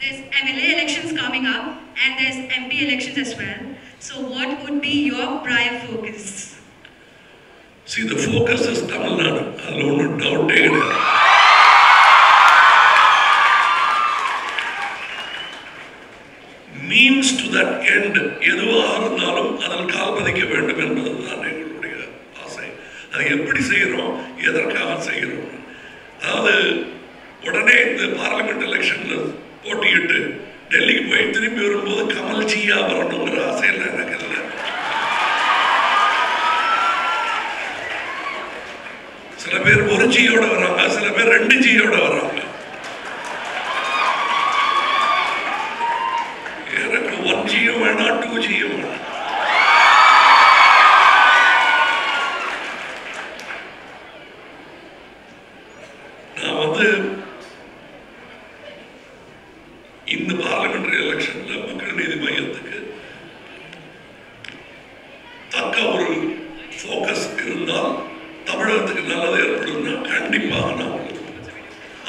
There's MLA elections coming up and there's MP elections as well. So what would be your prior focus? See, the focus is Tamil Nadu. I'll not doubt it. Means to that end know. இந்த parliamentary எலெக்ஷன்ல மக்கள் நீதி மையத்துக்கு தக்க ஒரு focus இருந்தால் தமிழகத்துக்கு நல்லது ஏற்படும்னா கண்டிப்பாக நான்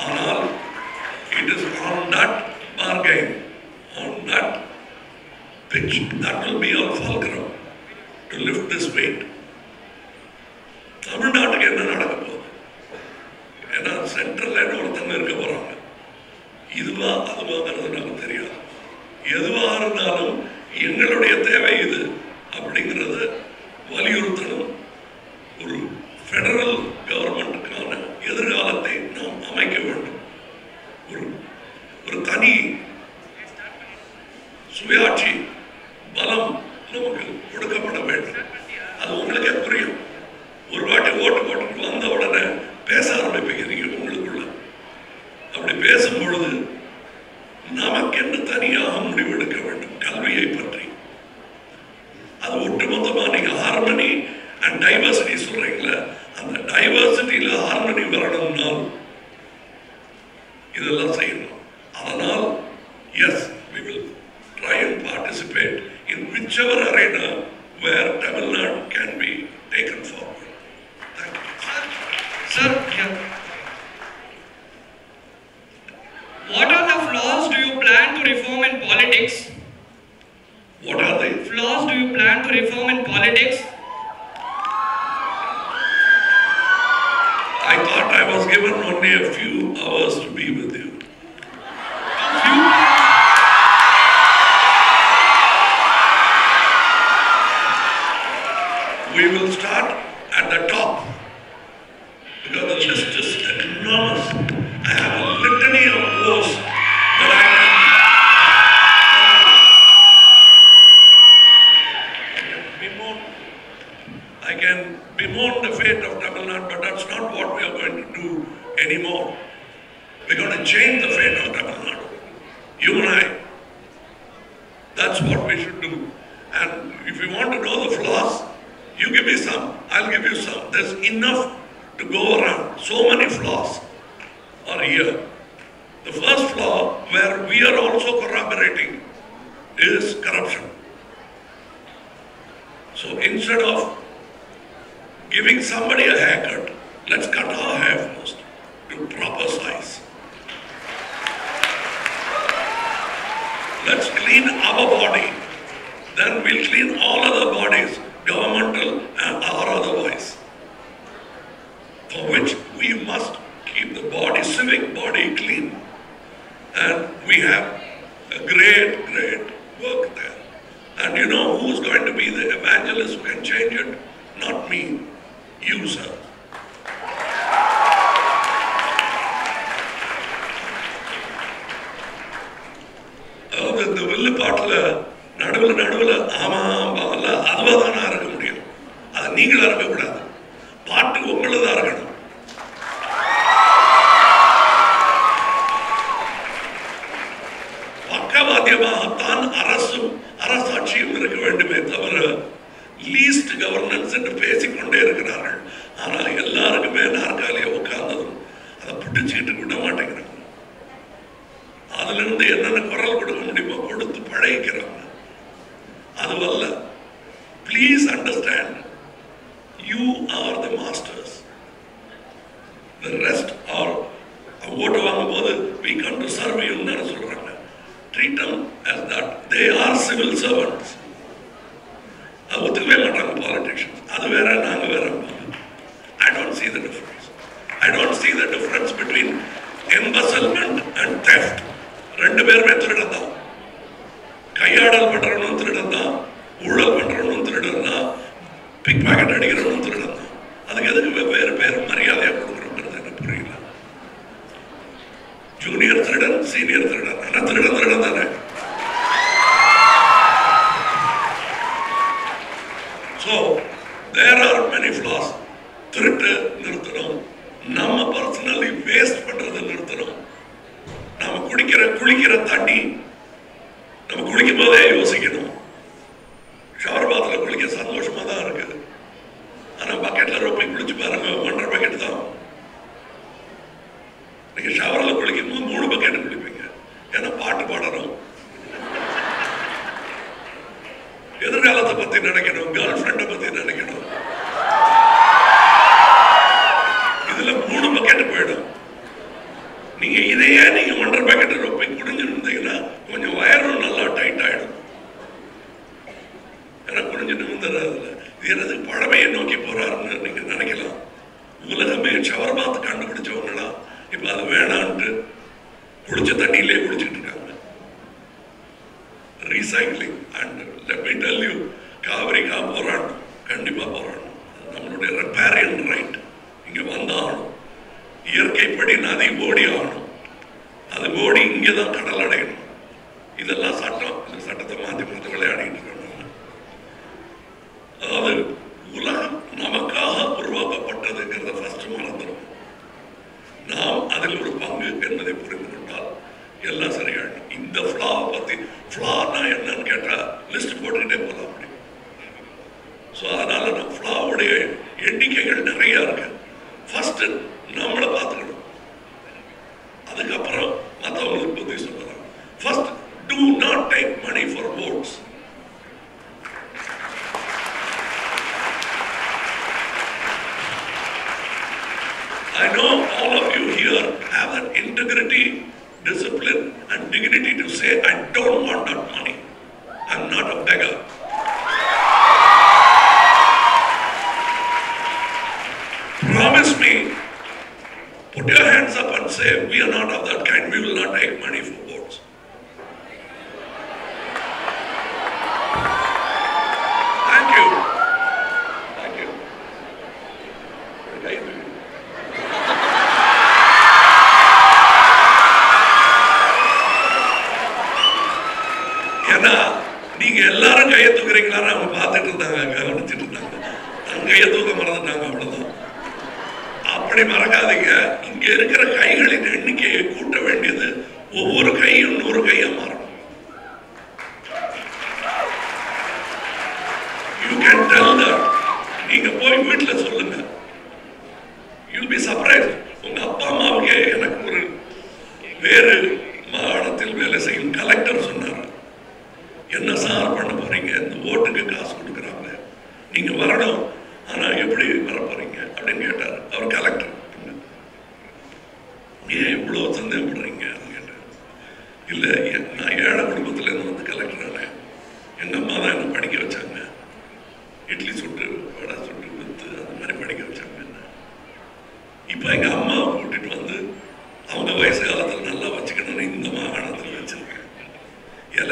ஆனால் it is on that bargain on not pitch not will be our fulcrum to lift this weight we have a great, great work there. And you know who's going to be the evangelist who can change it? Not me, you, sir. அவங்க the வில்லு பாட்டில் nadula treat them as that. They are civil servants. அது ஒத்துக்கவே மாட்டாங்க politicians அது வேற நாங்கள் வேற I don't see the difference I don't see the difference between embezzlement and theft ரெண்டு பேருமே திருடன் தான் கையாடல் பண்ணுறவனும் திருடன் தான் ஊழல் பண்ணுறவனும் திருடன் தான் பிக் பேக்கெட் அடிக்கிறவனும் திருடன் தான் அதுக்கு எதுக்கு வெவ்வேறு பேர் மரியாதையாக கொடுக்குறோங்கிறது எனக்கு புரியல. ஜூனியர் திருடன் சீனியர் திருடன். திருட திருடம் தானே so there are many flaws திருட்டு நிறுத்தணும். நம்ம பர்சனலி வேஸ்ட் பண்றது நிறுத்தணும். நம்ம குடிக்கிற குளிக்கிற தண்ணி நம்ம குளிக்கும் போதே யோசிக்கணும். ஏன்னா பாட்டு பாடணும் எதிர்காலத்தை பற்றி நினைக்கணும் கேர்ள் ஃப்ரெண்டை பற்றி நினைக்கணும் எல்லாம் சரியாயிடும் இந்த ஃப்ளாவை பற்றி ஃப்ளானா என்னன்னு கேட்டால் லிஸ்ட் போட்டுக்கிட்டே போகலாம் அப்படி. ஸோ அதனால் நான் ஃப்ளாவுடைய எண்ணிக்கைகள் நிறையா இருக்கு. ஃபஸ்ட்டு நம்மளை பார்த்து தூக்குறீங்களான்னு அவங்க பார்த்துட்டு இருந்தாங்க கவனிச்சுட்டு இருந்தாங்க. அங்கேயே தூக்கம் மறந்துட்டாங்க அவ்வளோதான் அப்படி மறக்காதீங்க. இங்கே இருக்கிற கைகளின் எண்ணிக்கையை கூட்ட வேண்டியது ஒவ்வொரு கையும் நூறு கையாக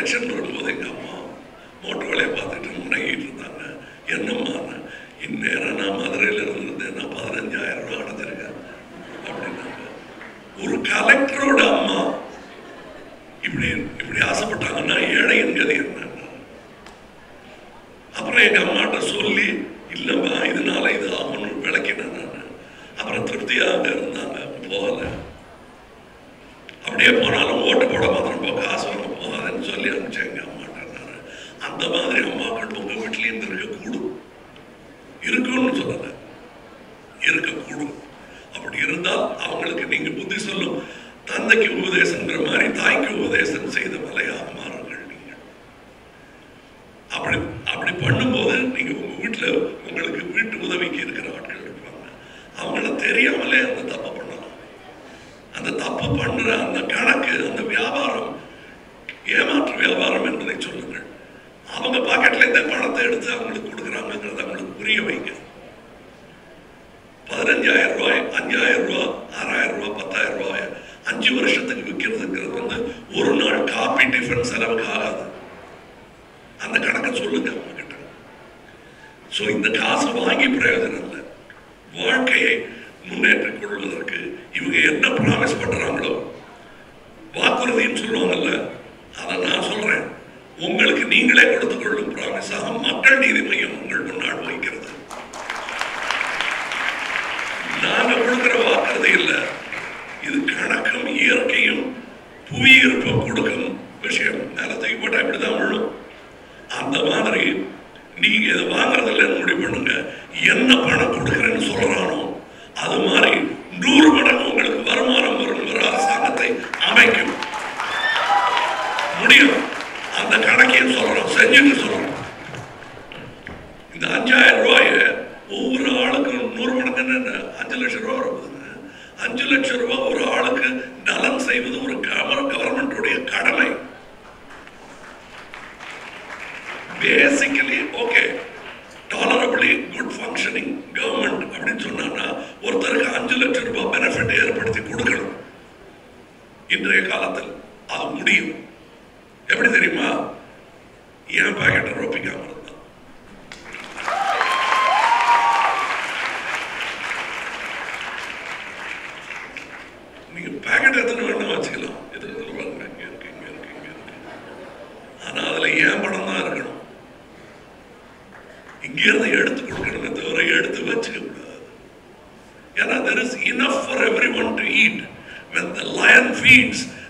டென்ஷன் கொடுக்கும்போது எங்கள் அம்மா மோட்டு வியாபாரம் என்பதை சொல்லுங்கள். அவங்க பாக்கெட்ல இந்த பணத்தை எடுத்து அவங்களுக்கு கொடுக்குறாங்கிறத அவங்களுக்கு புரிய வைங்க. சொல்றோம்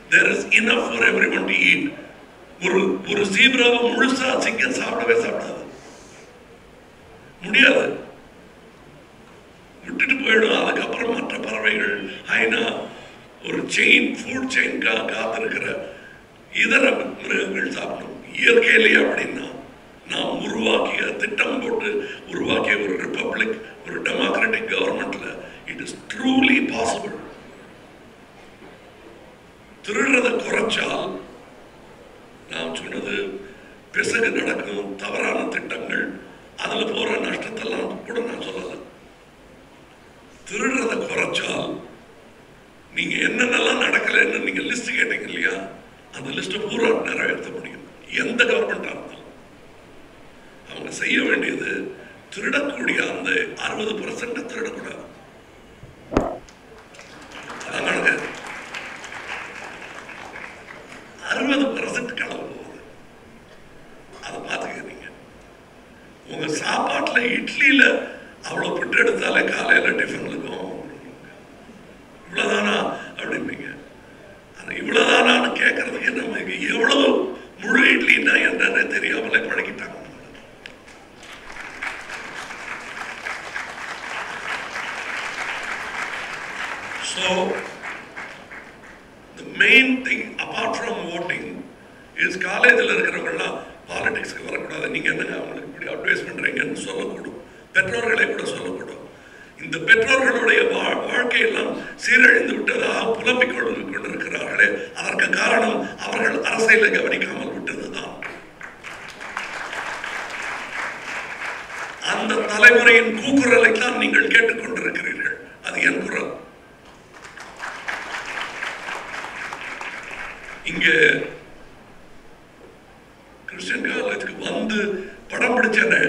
There is enough for everyone to eat ஒரு ஒரு சீப்ராவை முழுசா சிங்கம் சாப்பிடவே சாப்பிடாது. முடியாது. விட்டுட்டு போயிடும். அதுக்கப்புறம் மற்ற பறவைகள் ஐநா ஒரு செயின் ஃபுட் செயின் கா காத்திருக்கிற இதர மிருகங்கள் சாப்பிடும். இயற்கையிலேயே அப்படின்னா நாம் உருவாக்கிய திட்டம் போட்டு உருவாக்கிய ஒரு ரிப்பப்ளிக் ஒரு டெமோக்ராட்டிக் கவர்மெண்ட்ல இட் இஸ் ட்ரூலி பாசிபிள் திருடுறதை குறைச்சால் நான் சொன்னது பிசகு நடக்கும் தவறான திட்டங்கள் அதில் போகிற நஷ்டத்தெல்லாம் கூட நான் சொல்லலை. திருடுறதை குறைச்சால் நீங்கள் என்னென்னலாம் நடக்கலைன்னு நீங்கள் லிஸ்ட் கேட்டீங்க இல்லையா? அந்த லிஸ்ட்டை பூரா நிறைவேற்ற முடியும். எந்த கவர்மெண்ட்டாக இருந்தாலும். அவங்க செய்ய வேண்டியது திருடக்கூடிய அந்த அறுபது பர்சன்ட் திருடக்கூடாது. அதான் அறுபது பர்சன்ட் களவு போகுது. அதை பார்த்துக்கிறீங்க உங்கள் சாப்பாட்டில் இட்லியில் அவ்வளோ அவ்வளவு பிட்டு எடுத்தாலே காலையில் டிஃபன் இங்க கிறிஸ்டியன் காலேஜுக்கு வந்து படம் பிடிச்சேன்னு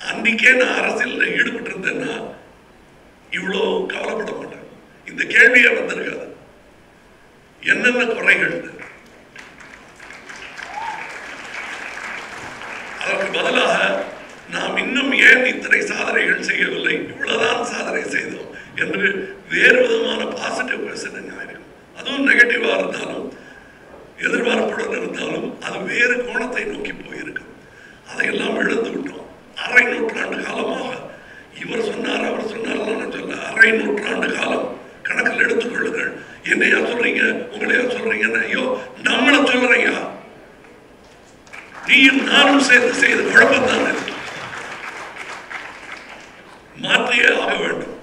அன்னைக்கே நான் அரசியலில் ஈடுபட்டு இருந்தேன்னா இவ்வளோ கவலைப்பட மாட்டேன். இந்த கேள்வியே வந்திருக்காது. என்னென்ன குறைகள்? அதற்கு பதிலாக நாம் இன்னும் ஏன் இத்தனை சாதனைகள் செய்யவில்லை? இவ்வளவுதான் சாதனை செய்தோம் என்று வேறு விதமான பாசிட்டிவ் பேசுறதுங்க அதுவும் நெகட்டிவாக இருந்தாலும் எதிர்பார்ப்புடன் இருந்தாலும் அது வேறு கோணத்தை நோக்கி போயிருக்கு. அதையெல்லாம் இழந்து விட்டோம். அரை நூற்றாண்டு காலமாக இவர் சொன்னார் அவர் சொன்னார் சொல்ல அரை நூற்றாண்டு காலம் கணக்கில் எடுத்துக்கொள்ளுங்கள் என்னையா சொல்றீங்க? உங்களையா சொல்றீங்கன்னு ஐயோ நம்மளை சொல்றீங்க. நீயும் நானும் சேர்ந்து செய்த குழப்பம் தான் மாற்றியே ஆக வேண்டும்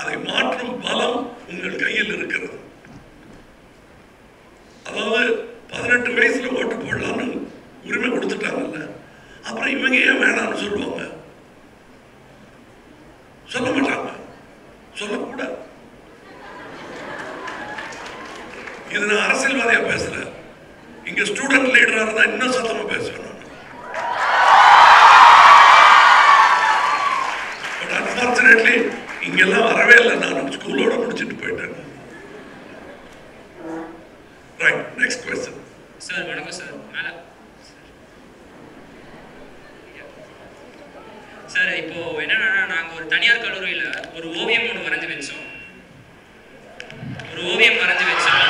அதை மாற்றும் பலம் உங்கள் கையில் இருக்கிறது அதாவது பதினெட்டு இங்க ஸ்டூடெண்ட் லீடரா இருந்தா இன்னும் சத்தமா பேசுவேன் நான் பட் அன்பார்ச்சுனேட்லி இங்கெல்லாம் வரவே இல்லை நான் ஸ்கூலோட முடிச்சுட்டு போயிட்டேன் ரைட் நெக்ஸ்ட் கொஸ்டின் சார் வணக்கம் சார் மேலே சார் இப்போ என்னன்னா நாங்கள் ஒரு தனியார் கல்லூரியில் ஒரு ஓவியம் ஒன்று வரைஞ்சு வச்சோம் ஒரு ஓவியம் வரைஞ்சு வச்சோம்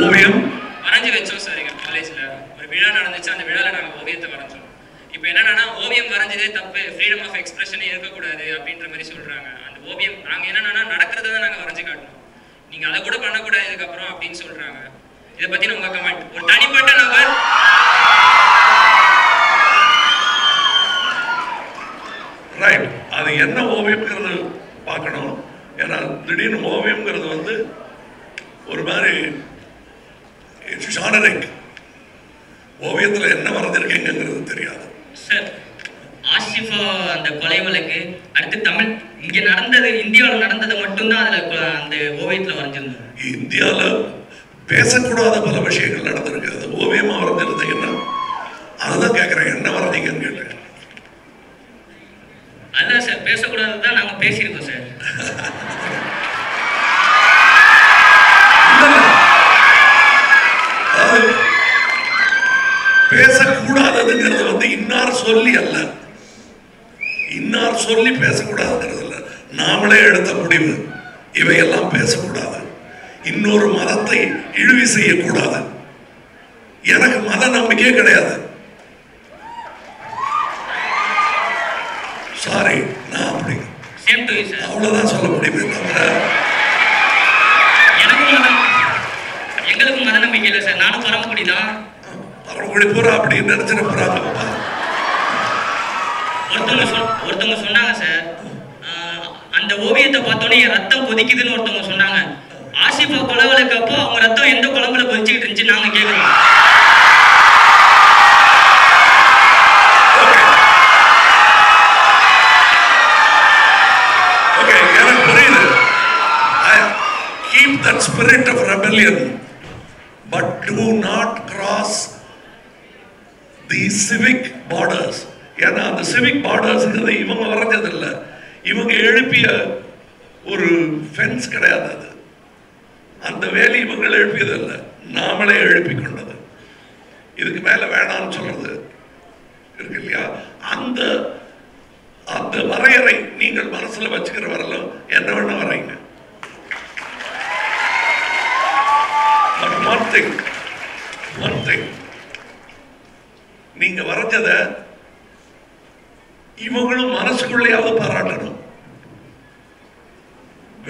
ஓவியம் வரைஞ்சு வச்சோம் சார் எங்கள் காலேஜில் ஒரு விழா நடந்துச்சு அந்த விழாவில் நாங்கள் ஓவியத்தை வரைஞ்சோம் இப்போ என்னன்னா ஓவியம் வரைஞ்சதே தப்பு ஃப்ரீடம் ஆஃப் எக்ஸ்பிரஷனே இருக்கக்கூடாது அப்படின்ற மாதிரி சொல்கிறாங்க அந்த ஓவியம் நாங்கள் என்னன்னா நடக்கிறத தான் நாங்கள் வரைஞ்சு காட்டணும். நீங்கள் அதை கூட பண்ணக்கூடாது இதுக்கப்புறம் அப்படின்னு சொல்கிறாங்க இதை பற்றி உங்கள் கமெண்ட் ஒரு தனிப்பட்ட நபர். ரைட் அது என்ன ஓவியம்ங்கிறது பார்க்கணும். ஏன்னா திடீர்னு ஓவியம்ங்கிறது வந்து ஒரு மாதிரி இட்ஸ் ஓவியத்தில் என்ன வரைஞ்சிருக்கீங்கிறது தெரியாது. சார் ஆஷிஃபா அந்த கொலை வழக்கு அடுத்து தமிழ் இங்கே நடந்தது இந்தியாவில் நடந்தது மட்டும்தான் அதில் அந்த ஓவியத்தில் வரைஞ்சிருந்தோம் இந்தியாவில் பேசக்கூடாத பல விஷயங்கள் நடந்திருக்கு அது ஓவியமாக வரைஞ்சிருந்தீங்கன்னா அதுதான் கேட்குறேன் என்ன வரைஞ்சீங்கன்னு கேட்டேன். அதான் சார் பேசக்கூடாது தான் நாங்கள் பேசியிருக்கோம் சார். பேசக்கூடாததுங்கிறது வந்து இன்னார் சொல்லி அல்ல. இன்னார் சொல்லி பேசக்கூடாதுங்கிறது இல்ல நாமளே எடுத்த முடிவு. இவையெல்லாம் பேசக்கூடாது. இன்னொரு மதத்தை இழிவு செய்யக்கூடாது. எனக்கு மத நம்பிக்கையே கிடையாது. சாரி நான் அப்படி அவ்வளவுதான் சொல்ல முடியுமே தவிர. எங்களுக்கும் மத நம்பிக்கை இல்லை. சார். நானும் பரமக்குடி தான் பரவக்குடி பூரா அப்படின்னு நினைச்சிட போறாங்க. ஒருத்தவங்க சொ ஒருத்தவங்க சொன்னாங்க சார் அந்த ஓவியத்தை பார்த்தோன்னே என் ரத்தம் கொதிக்குதுன்னு ஒருத்தவங்க சொன்னாங்க. ஆசிஃபா கொலை அவங்க ரத்தம் எந்த குழம்புல கொதிச்சுக்கிட்டு இருந்துச்சு நாங்கள் கேட்குறோம் ஓகே எனக்கு புரியுது. Keep that spirit of rebellion but do not cross ஏன்னா அந்த சிவிக் பார்டர்ஸுங்கிறது இவங்க வரைஞ்சதில்ல. இவங்க எழுப்பிய ஒரு ஃபென்ஸ் கிடையாது அது. அந்த வேலை இவங்க எழுப்பியதில்லை. நாமளே எழுப்பி கொண்டது. இதுக்கு மேலே வேணாம்னு சொல்றது இருக்கு இல்லையா? அந்த அந்த வரையறை நீங்கள் மனசில் வச்சுக்கிற வரலாம் என்ன வேணா வரைங்க ஒன் திங் ஒன் திங் நீங்க வரைஞ்சதை இவங்களும் மனசுக்குள்ளேயாவது பாராட்டணும்.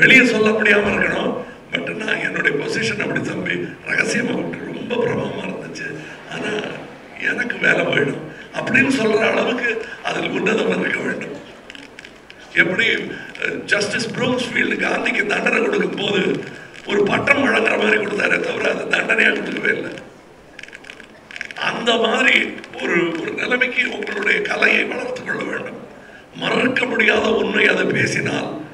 வெளியே சொல்ல முடியாம இருக்கணும். பட் நான் என்னுடைய பொசிஷன் அப்படி தம்பி ரகசியமாக விட்டு ரொம்ப பிரபலமாக இருந்துச்சு. ஆனால் எனக்கு வேலை போயிடும். அப்படின்னு சொல்கிற அளவுக்கு அதில் உன்னதம் இருக்க வேண்டும். எப்படி ஜஸ்டிஸ் ப்ரூம்ஸ்ஃபீல்டு காந்திக்கு தண்டனை கொடுக்கும் போது ஒரு பட்டம் வழங்குற மாதிரி கொடுத்தாரே தவிர அது தண்டனையாக கொடுக்கவே இல்லை. அந்த மாதிரி ஒரு ஒரு நிலைமைக்கு உங்களுடைய கலையை வளர்த்து கொள்ள வேண்டும். மறக்க முடியாத உண்மை அதை பேசினால்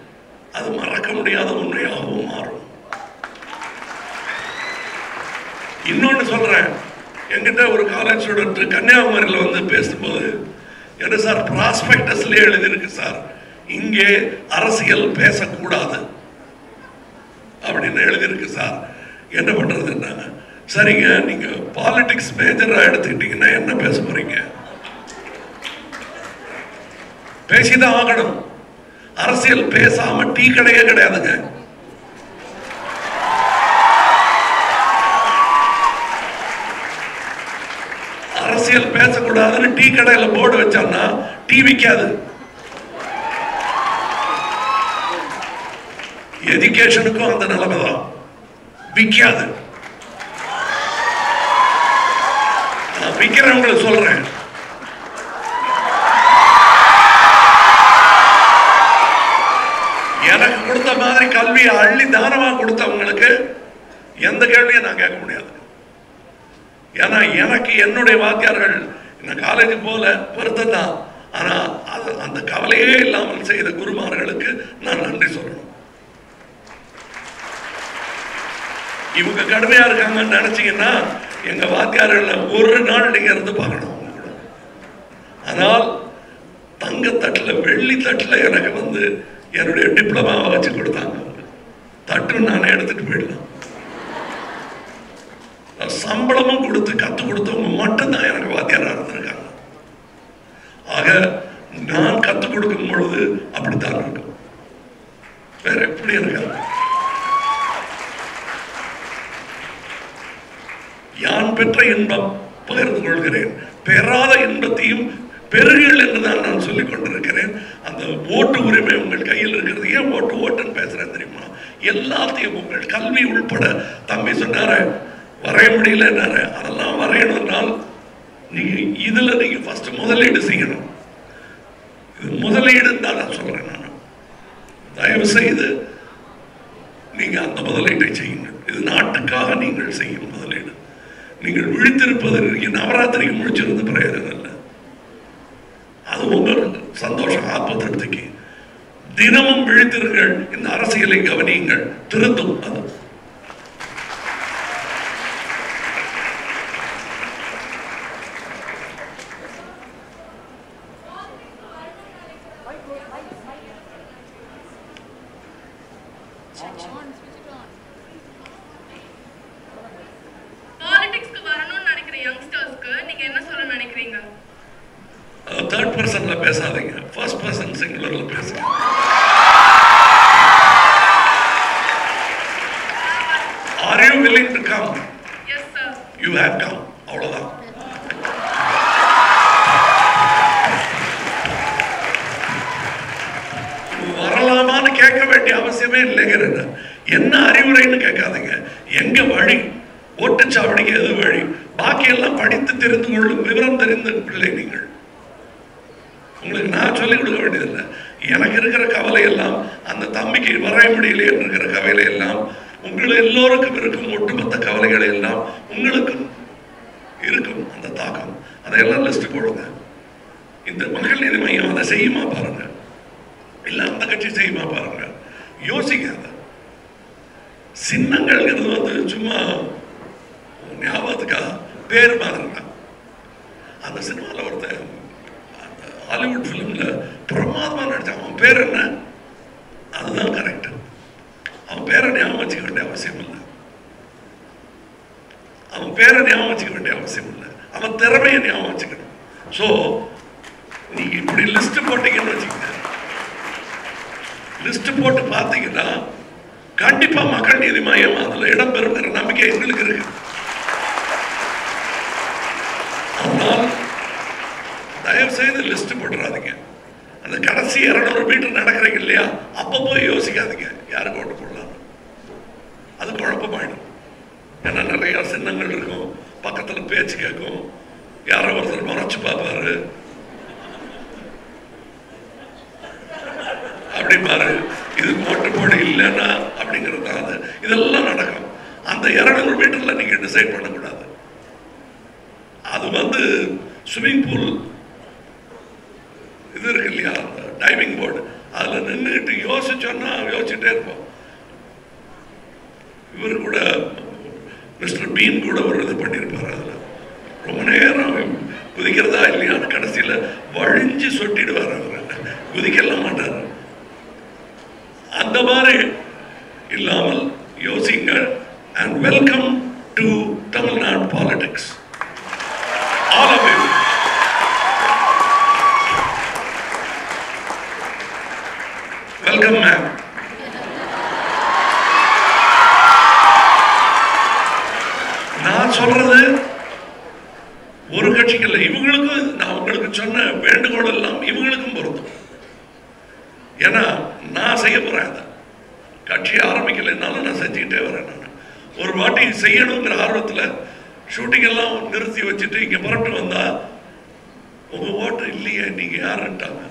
அது மறக்க முடியாத உண்மையாகவும் மாறும். இன்னொன்று சொல்கிறேன் என்கிட்ட ஒரு காலேஜ் ஸ்டூடெண்ட் கன்னியாகுமரியில் வந்து பேசும்போது என்ன சார் ப்ராஸ்பெக்டஸ்லேயே எழுதியிருக்கு சார். இங்கே அரசியல் பேசக்கூடாது. அப்படின்னு எழுதியிருக்கு சார். என்ன பண்ணுறதுன்னாங்க சரிங்க நீங்க பாலிடிக்ஸ் மேஜரா எடுத்துக்கிட்டீங்கன்னா என்ன பேச போறீங்க? பேசிதான் ஆகணும். அரசியல் பேசாம டீ கடையே கிடையாதுங்க. அரசியல் பேசக்கூடாதுன்னு டீ கடையில போர்டு வச்சோம்னா டீ விற்காது எஜுகேஷனுக்கும் அந்த நிலைமை தான் விற்காது விற்கிறவங்களுக்கு சொல்றேன். எனக்கு கொடுத்த மாதிரி கல்வியை அள்ளி தானமா கொடுத்தவங்களுக்கு எந்த கேள்வியும் நான் கேட்க முடியாது. ஏன்னா எனக்கு என்னுடைய வாத்தியார்கள் நான் காலேஜ் போல வருத்தம் தான். ஆனால் அது அந்த கவலையே இல்லாமல் செய்த குருமார்களுக்கு நான் நன்றி சொல்லணும். இவங்க கடுமையா இருக்காங்கன்னு நினைச்சீங்கன்னா எங்க வாத்தியார்கள் ஒரு நாள் நீங்க இருந்து பார்க்கணும். அவங்க ஆனால் தங்கத்தட்டில் வெள்ளி தட்டில் எனக்கு வந்து என்னுடைய டிப்ளமாவை வச்சு கொடுத்தாங்க. அவங்க. தட்டு நான் எடுத்துட்டு போயிடலாம். சம்பளமும் கொடுத்து கற்றுக் கொடுத்தவங்க மட்டும்தான் எனக்கு வாத்தியாரா இருந்திருக்காங்க. ஆக நான் கற்றுக் கொடுக்கும் பொழுது அப்படித்தான் இருக்கும். வேற எப்படி இருக்காங்க யான் பெற்ற இன்பம்? பகிர்ந்து கொள்கிறேன். பெறாத இன்பத்தையும் பெறுகள் என்று தான் நான் சொல்லிக் கொண்டிருக்கிறேன். அந்த ஓட்டு உரிமை உங்கள் கையில் இருக்கிறது. ஏன் ஓட்டு ஓட்டுன்னு பேசுறேன் தெரியுமா? எல்லாத்தையும் உங்கள் கல்வி உள்பட. தம்பி சொன்னார வரைய முடியலன்னாரு. அதெல்லாம் வரையணும்னால் நீங்க இதுல நீங்க ஃபர்ஸ்ட் முதலீடு செய்யணும். இது முதலீடுன்னு தான் நான் சொல்றேன் நான். தயவு செய்து நீங்க அந்த முதலீட்டை செய்யுங்கள். இது நாட்டுக்காக நீங்கள் செய்யும் முதலீடு. நீங்கள் விழித்திருப்பதற்கு நவராத்திரிக்கு முழிச்சிருந்த பிரயோஜனம் இல்லை அது உங்கள் சந்தோஷம் ஆத்ம திருப்திக்கு. தினமும் விழித்திருங்கள். இந்த அரசியலை கவனியுங்கள். திருத்தும் அது. Yes. அவன் பேர் என்ன? அதுதான் கரெக்ட் அவன் பேரை ஞாபகம் வச்சுக்க வேண்டிய அவசியம் இல்லை. அவன் பேரை ஞாபகம் வச்சுக்க வேண்டிய அவசியம் இல்லை. அவன் திறமையை ஞாபகம் வச்சுக்கணும். ஸோ நீங்க இப்படி லிஸ்ட் போட்டீங்கன்னு வச்சுக்கோங்க. லிஸ்ட் போட்டு பார்த்தீங்கன்னா கண்டிப்பா மக்கள் நீதி மையம் அதில் இடம் நம்பிக்கை எங்களுக்கு இருக்கு. தயவு செய்து லிஸ்ட் அந்த இரநூறு மீட்டர் நடக்கிறீங்க இல்லையா? அப்போ போய் யோசிக்காதீங்க. யாருக்கு ஓட்டு போடலாம்? அது குழப்பமாயிடும். ஏன்னா நிறையா சின்னங்கள் இருக்கும். பக்கத்தில் பேச்சு கேட்கும். யாரோ ஒருத்தர் மறைச்சு பார்ப்பாரு. அப்படி பாரு இது ஓட்டு போட இல்லைன்னா அப்படிங்கிறது அது. இதெல்லாம் நடக்கும். அந்த இரநூறு மீட்டரில் நீங்கள் டிசைட் பண்ணக்கூடாது. அது வந்து ஸ்விம்மிங் பூல் இது இருக்கு இல்லையா டைவிங் போர்டு அதில் நின்றுட்டு யோசிச்சோன்னா யோசிச்சுட்டே இருப்போம். இவர் கூட மிஸ்டர் பீன் கூட ஒரு இது பண்ணியிருப்பார் அதில். ரொம்ப நேரம் குதிக்கிறதா இல்லையான்னு கடைசியில வழிஞ்சு சொட்டிடுவார் அவர். குதிக்கலாம் மாட்டார். அந்த மாதிரி இல்லாமல் யோசிங்க and welcome to Tamil Nadu politics all of you welcome ma'am நான் சொல்றது ஒரு கட்சிக்கு இல்லை இவங்களுக்கும் நான் உங்களுக்கு சொன்ன வேண்டுகோள் எல்லாம் இவங்களுக்கும் பொருந்தும் ஏன்னா நான் செய்ய போறேன் அதை கட்சி ஆரம்பிக்கலைன்னாலும் நான் செஞ்சுக்கிட்டே வரேன் நான் ஒரு வாட்டி செய்யணுங்கிற ஆர்வத்துல ஷூட்டிங் எல்லாம் நிறுத்தி வச்சுட்டு இங்க புறப்பட்டு வந்தா உங்க ஓட்டு இல்லையே நீங்க யாருன்ட்டாங்க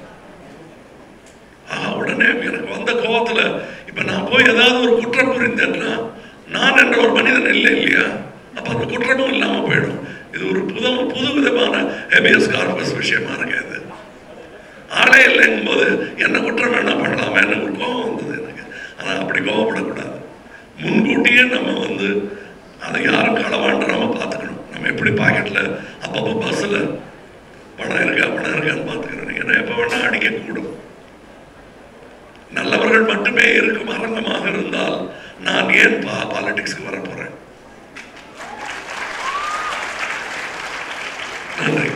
ஆஹா உடனே எனக்கு வந்த கோபத்துல இப்ப நான் போய் ஏதாவது ஒரு குற்றம் புரிந்தேன்னா நான் என்ற ஒரு மனிதன் இல்லை இல்லையா? அப்ப அந்த குற்றமும் இல்லாம போயிடும். இது ஒரு புது புது விதமான ஹெபியஸ் கார்பஸ் விஷயமா இருக்கு இது ஆளே இல்லைங்கும் போது என்ன குற்றம் வேணா பண்ணலாமே ஒரு கோபம் வந்தது எனக்கு ஆனா அப்படி கோபப்படக்கூடாது முன்கூட்டியே நம்ம வந்து அதை யாரும் களவாண்டுறாம பார்த்துக்கணும் நம்ம எப்படி பாக்கெட்ல அப்பப்போ பஸ்ஸில் பணம் இருக்கா பணம் இருக்கான்னு பார்த்துக்கிறோம் ஏன்னா எப்போ வேணா அடிக்கக்கூடும் நல்லவர்கள் மட்டுமே இருக்கும் அரங்கமாக இருந்தால் நான் ஏன் பா பாலிடிக்ஸ்க்கு வர போறேன் நன்றி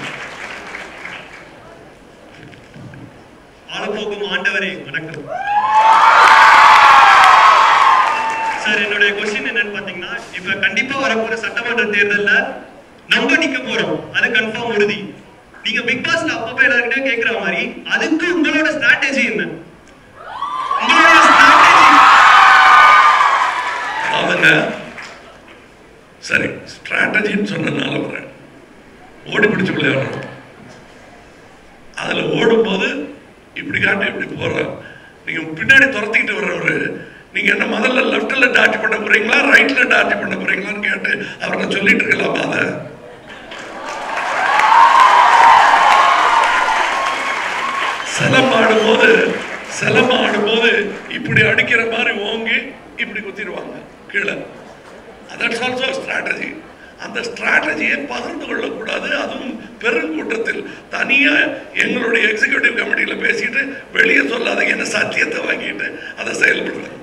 ஆளப்போக்கும் ஆண்டவரே வணக்கம் சார் என்னுடைய கொஸ்டின் என்னன்னு பாத்தீங்கன்னா இப்ப கண்டிப்பா வரப்போற சட்டமன்ற தேர்தல்ல நம்ம நிக்க போறோம் அது கன்ஃபார்ம் உறுதி நீங்க பிக் பாஸ்ல அப்பப்ப எல்லாருக்கிட்டையும் கேக்குற மாதிரி அதுக்கு உங்களோட ஸ்ட்ராட்டஜி என்ன ஸ்ட்ராட்டஜி அவங்க சரி ஸ்ட்ராட்டஜின்னு சொன்னதுனால வரேன் ஓடி பிடிச்சு விளையாடுறோம் அதில் ஓடும்போது இப்படி காட்டி இப்படி போறோம் நீங்கள் பின்னாடி துரத்திக்கிட்டு வர்றவர் நீங்கள் என்ன முதல்ல லெஃப்டில் டார்ச் பண்ண போகிறீங்களா ரைட்டில் டார்ச் பண்ண போகிறீங்களான்னு கேட்டு அவர்கிட்ட சொல்லிட்டு இருக்கலாமா அதை செலவு ஆடும்போது இப்படி அடிக்கிற மாதிரி ஓங்கி இப்படி குத்திடுவாங்க. கீழே. அதட்ஸ் ஆல்சோ ஸ்ட்ராட்டஜி அந்த ஸ்ட்ராட்டஜியை பகிர்ந்து கொள்ளக்கூடாது. அதுவும் பெருங்கூட்டத்தில். தனியாக எங்களுடைய எக்ஸிகியூட்டிவ் கமிட்டியில் பேசிட்டு வெளியே சொல்லாத என்ன சத்தியத்தை வாங்கிட்டு அதை செயல்படுறது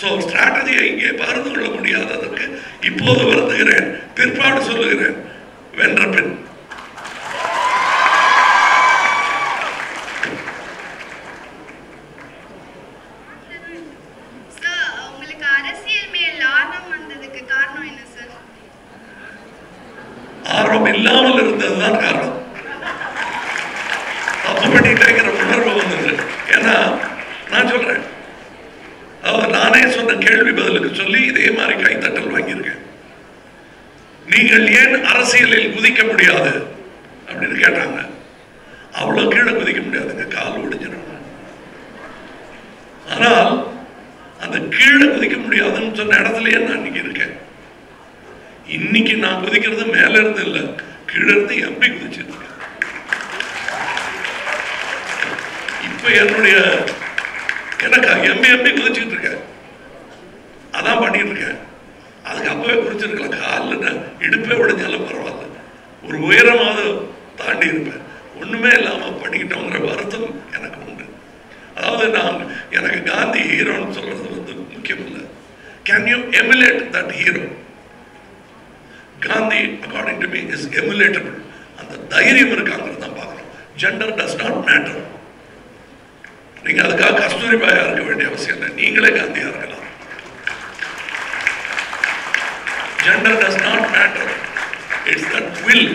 ஸோ ஸ்ட்ராட்டஜியை இங்கே பகிர்ந்து கொள்ள முடியாததற்கு இப்போது வருந்துகிறேன். பிற்பாடு சொல்லுகிறேன். வென்ற பின் சார் உங்களுக்கு அரசியல் மேல் ஆர்வம் வந்ததுக்கு காரணம் என்ன சார் ஆர்வம் இல்லாமல் இருந்ததுதான் காரணம் தப்பு பண்ணிட்டேங்கிற உணர்வு வந்தது ஏன்னா நான் சொல்றேன் அதாவது நானே சொன்ன கேள்வி பதிலுக்கு சொல்லி இதே மாதிரி கைத்தட்டல் வாங்கியிருக்கேன் நீங்கள் ஏன் அரசியலில் குதிக்க முடியாது அப்படின்னு கேட்டாங்க அவ்வளவு கீழே குதிக்க முடியாதுங்க கால் ஒடிஞ்சிடும் ஆனால் அந்த கீழே குதிக்க முடியாதுன்னு சொன்ன இடத்துலயே நான் இன்னைக்கு இருக்கேன் இன்னைக்கு நான் குதிக்கிறது மேல இருந்து இல்ல கீழே இருந்து எம்பி குதிச்சிட்டு இருக்கேன் இப்ப என்னுடைய எனக்கு எம்பி எம்பி குதிச்சுட்டு இருக்கேன் அதான் பண்ணிட்டு இருக்கேன் அதுக்கு அப்பவே குறிச்சிருக்கலாம் காலில் நான் இடுப்பே உடைஞ்சாலும் பரவாயில்ல ஒரு உயரமாவது தாண்டி இருப்பேன் ஒண்ணுமே இல்லாம பண்ணிக்கிட்டோங்கிற வருத்தம் எனக்கு உண்டு அதாவது நான் எனக்கு காந்தி ஹீரோன்னு சொல்றது வந்து முக்கியம் இல்லை. Can you emulate that hero Gandhi according to me is emulatable அந்த தைரியம் இருக்காங்கிறது தான் பார்க்கணும். ஜெண்டர் டஸ் நாட் மேட்டர் நீங்க அதுக்காக கஸ்தூரிபாயா இருக்க வேண்டிய அவசியம் இல்லை. நீங்களே காந்தியா இருக்கலாம். Gender does not matter it's that will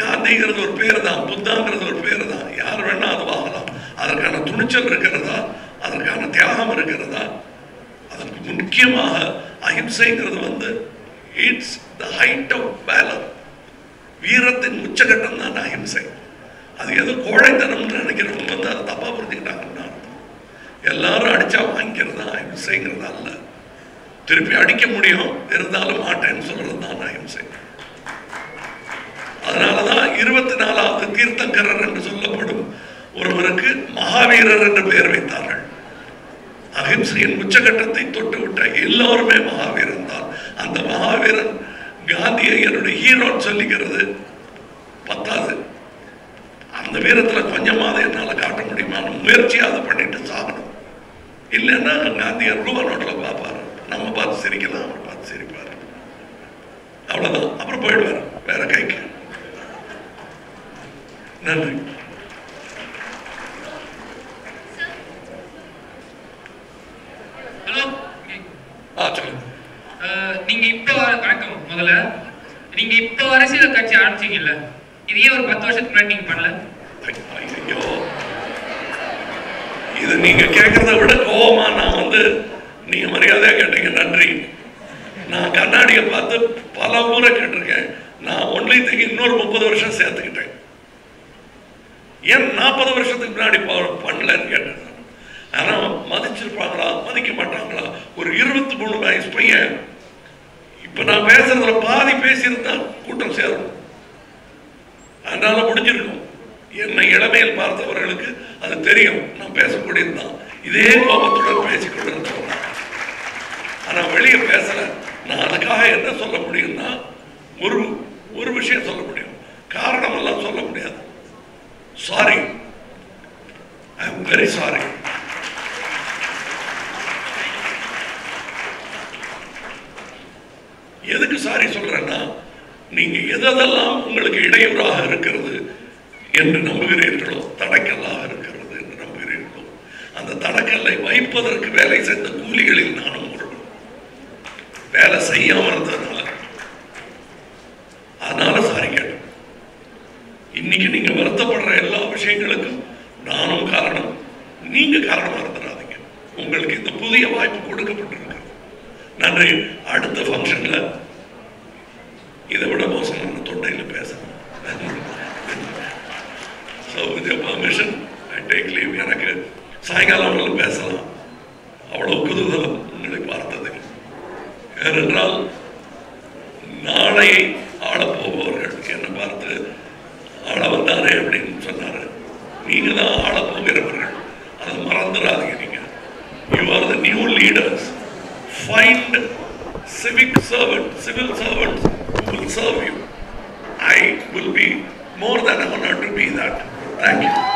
காந்திங்கிறது ஒரு பேர் தான் புத்தாங்கிறது ஒரு பேர் தான் யார் வேணா அது வாங்கலாம். அதற்கான துணிச்சல் இருக்கிறதா? அதற்கான தியாகம் இருக்கிறதா? அதற்கு முக்கியமாக அஹிம்சைங்கிறது வந்து it's the height of valour வீரத்தின் உச்சகட்டம் தான் அஹிம்சை அது எது கோழைத்தனம்னு நினைக்கிறவங்க வந்து அதை தப்பா புரிஞ்சுக்கிட்டாங்கன்னு அர்த்தம். எல்லாரும் அடித்தா வாங்கிக்கிறது தான் அஹிம்சைங்கிறது அல்ல. திருப்பி அடிக்க முடியும் இருந்தாலும் மாட்டேன்னு சொல்கிறது தான் அஹிம்சை அதனாலதான் இருபத்தி நாலாவது தீர்த்தங்கரர் என்று சொல்லப்படும் ஒருவருக்கு மகாவீரர் என்று பெயர் வைத்தார். அகிம்சையின் உச்சகட்டத்தை தொட்டுவிட்ட எல்லோருமே மகாவீரன் தான் அந்த மகாவீரன் காந்தியை என்னுடைய ஹீரோன்னு சொல்லிக்கிறது. பத்தாது. அந்த வீரத்துல கொஞ்சமாவது என்னால காட்ட முடியுமான முயற்சியாவது பண்ணிட்டு சாகணும். இல்லைன்னா காந்தியார் ரூபா நோட்ல பார்ப்பாரு. நம்ம பார்த்து சிரிக்கலாம் அவர் பார்த்து சிரிப்பாரு. அவ்வளவுதான். அப்புறம் போயிடுவார் வேற கைக்கு. நன்றி ஹலோ ஆ சொல்லுங்க நீங்க இப்போ வணக்கம் முதல்ல நீங்க அரசியல் கட்சி ஆரம்பிச்சீங்கல்ல இதையே ஒரு பத்து வருஷத்துக்கு முன்னாடி நீங்க பண்ணல. ஐயோ. இது நீங்க கேட்கறத விட கோபமா நான் வந்து நீங்க மரியாதையா கேட்டீங்க. நன்றி. நான் கண்ணாடியை பார்த்து பல முறை கேட்டிருக்கேன். நான் ஒன்லி திங்க் இன்னொரு முப்பது வருஷம் சேர்த்துக்கிட்டேன். ஏன் நாற்பது வருஷத்துக்கு முன்னாடி பண்ணலன்னு கேட்டேன். ஆனால் ஆனா மதிச்சிருப்பாங்களா? மதிக்க மாட்டாங்களா? ஒரு இருபத்தி மூணு வயசு பையன் இப்போ நான் பேசுறதுல பாதி பேசியிருந்தா கூட்டம் சேரும். அதனால முடிஞ்சிருக்கும். என்னை இளமையில் பார்த்தவர்களுக்கு அது தெரியும். நான் பேசக்கூடியதுதான். இதே கோபத்துடன் பேசிக்கொண்டிருந்தவன். ஆனால் வெளியே பேசல. நான் அதுக்காக என்ன சொல்ல முடியும்னா ஒரு ஒரு விஷயம் சொல்ல முடியும். காரணமெல்லாம் சொல்ல முடியாது. Sorry I am very sorry எதுக்கு சாரி சொல்றேன்னா நீங்கள் எதெல்லாம் உங்களுக்கு இடையூறாக இருக்கிறது என்று நம்புகிறீர்களோ தடக்கல்லாக இருக்கிறது என்று நம்புகிறீர்களோ அந்த தடக்கல்லை வைப்பதற்கு வேலை செய்த கூலிகளில் நானும் ஒருவன் வேலை செய்யாம இருந்ததுனால. அதனால சாரி கேட்டேன். இன்னைக்கு நீங்க வருத்தப்படுற எல்லா விஷயங்களுக்கும் நானும் காரணம். நீங்க காரணமா இருந்துடாதீங்க. உங்களுக்கு இந்த புதிய வாய்ப்பு கொடுக்கப்பட்டிருக்கு. நன்றி. அடுத்த ஃபங்க்ஷன்ல இதை விட மோசமான தொண்டையில் பேசணும். So with permission I take leave எனக்கு சாயங்காலம் வரலும் பேசலாம். அவ்வளவு குதூகலம் உங்களை பார்த்தது ஏனென்றால் நாளை ஆளப்போபவர்கள் என்னை பார்த்து ஆள வந்தாரே அப்படின்னு சொன்னார். நீங்கள் தான் ஆள போகிறவர்கள் அதை மறந்துடாதீங்க நீங்கள் you are the new leaders find civic servants, civil servants who will serve you. I will be more than honored to be that. Thank you.